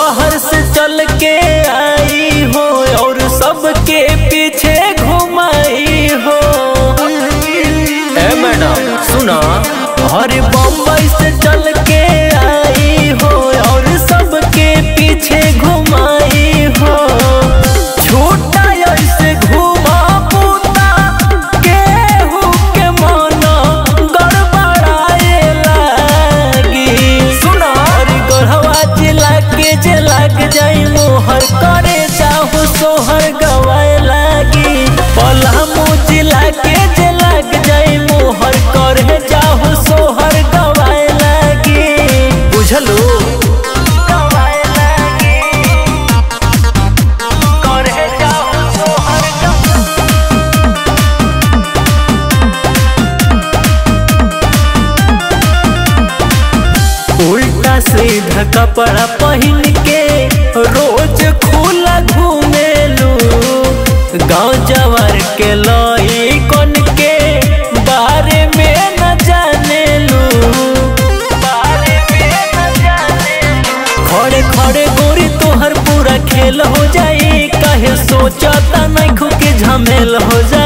चल के आई हो और सबके पीछे घुमाई हो। ए मैडम सुना। हर बम्बई से चल के आई हो और सबके पीछे घुमाई हो। छोटा ऐसे घुमा पूता केहू के मन गड़बड़ाए लागी। सुना। गढ़वा जिला के जे लग जाई मोहर करे सीधा कपड़ा पहन के रोज खुला घूमेलू। गाँव जवर के लई कन के बारे में न जानेलू। खड़े खड़े गोरी तोहर पूरा खेल हो जाई। काहे सोचता नहीं खुके झमेल हो जाई।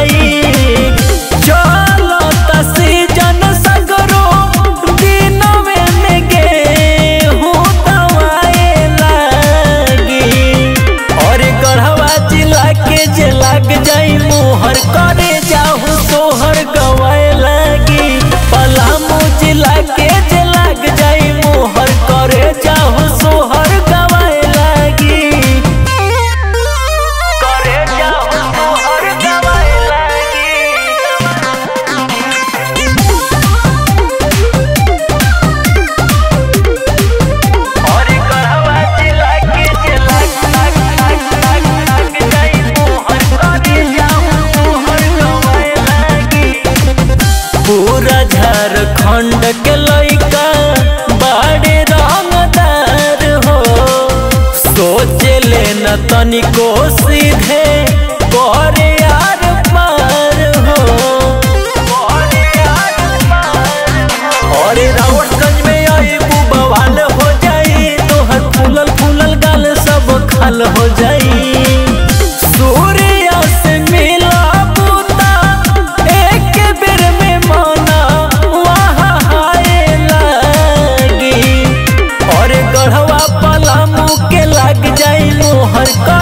तनिको सीधे करे यार पार हो। और में बवाल हो जाई तोहर फूलल फूलल गाल सब खाल हो जाई। सूर्य मिला एक बेर माना और पलामू के लग कर